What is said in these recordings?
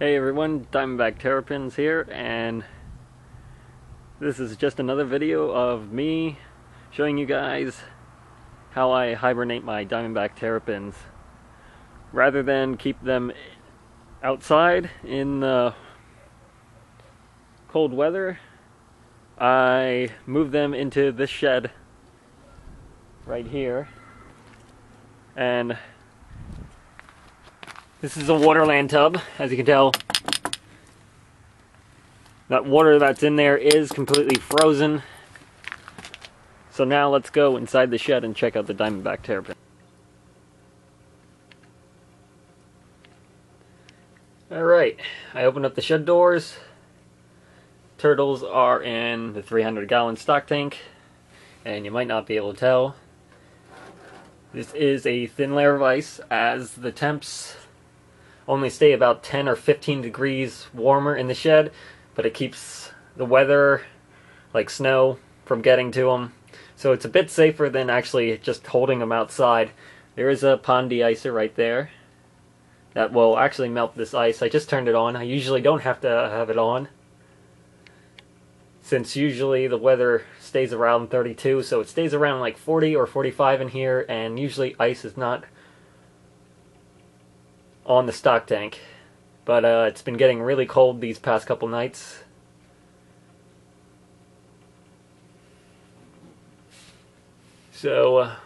Hey everyone, Diamondback Terrapins here, and this is just another video of me showing you guys how I hibernate my Diamondback Terrapins. Rather than keep them outside in the cold weather, I move them into this shed right here, and this is a waterland tub, as you can tell. That water that's in there is completely frozen. So now let's go inside the shed and check out the Diamondback Terrapin. Alright, I opened up the shed doors. Turtles are in the 300 gallon stock tank, and you might not be able to tell. This is a thin layer of ice as the temps only stay about 10 or 15 degrees warmer in the shed, but it keeps the weather, like snow, from getting to them. So it's a bit safer than actually just holding them outside. There is a pond de-icer right there that will actually melt this ice. I just turned it on. I usually don't have to have it on since usually the weather stays around 32 so it stays around like 40 or 45 in here and usually ice is not on the stock tank. But uh, it's been getting really cold these past couple nights. So, uh,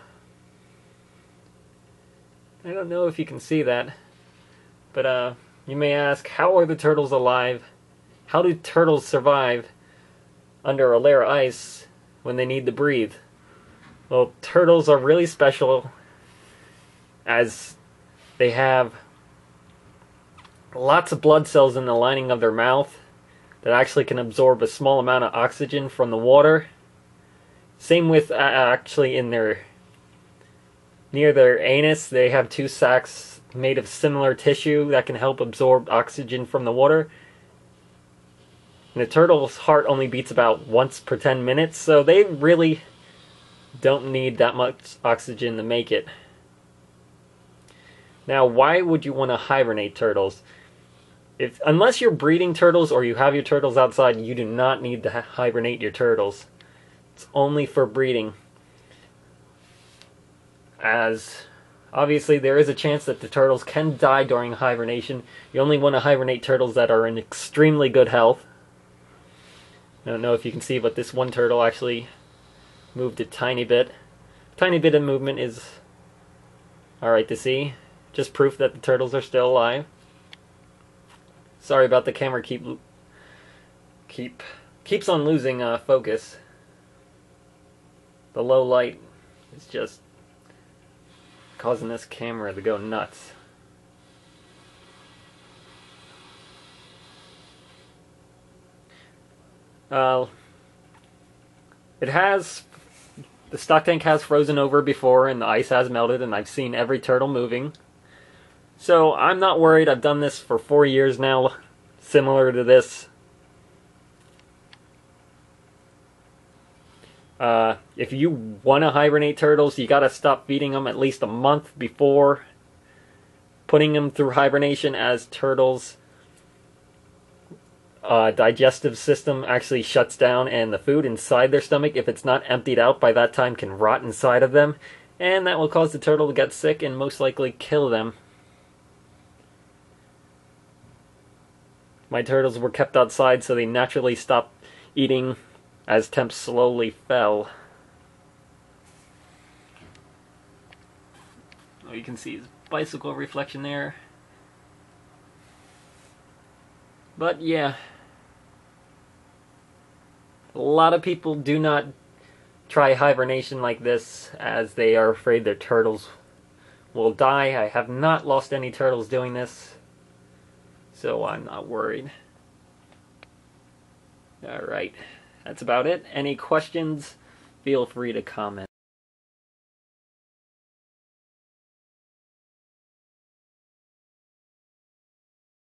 I don't know if you can see that, but uh, you may ask, how are the turtles alive? How do turtles survive under a layer of ice when they need to breathe? Well, turtles are really special as they have lots of blood cells in the lining of their mouth that actually can absorb a small amount of oxygen from the water. Same with uh, actually in their near their anus, they have two sacs made of similar tissue that can help absorb oxygen from the water. And the turtle's heart only beats about once per 10 minutes, so they really don't need that much oxygen to make it. Now, why would you want to hibernate turtles? if unless you're breeding turtles or you have your turtles outside, you do not need to hibernate your turtles. It's only for breeding. As obviously there is a chance that the turtles can die during hibernation. You only want to hibernate turtles that are in extremely good health. I don't know if you can see, but this one turtle actually moved a tiny bit. Tiny bit of movement is alright to see. Just proof that the turtles are still alive. Sorry about the camera keep keep keeps on losing uh, focus. The low light is just causing this camera to go nuts. Uh, it has the stock tank has frozen over before and the ice has melted and I've seen every turtle moving. So I'm not worried. I've done this for four years now, similar to this. Uh, if you want to hibernate turtles, you got to stop feeding them at least a month before putting them through hibernation as turtles uh, digestive system actually shuts down and the food inside their stomach if it's not emptied out by that time can rot inside of them and that will cause the turtle to get sick and most likely kill them My turtles were kept outside so they naturally stopped eating as temps slowly fell. Oh, you can see his bicycle reflection there. But yeah, a lot of people do not try hibernation like this as they are afraid their turtles will die. I have not lost any turtles doing this so I'm not worried. Alright, that's about it. Any questions, feel free to comment.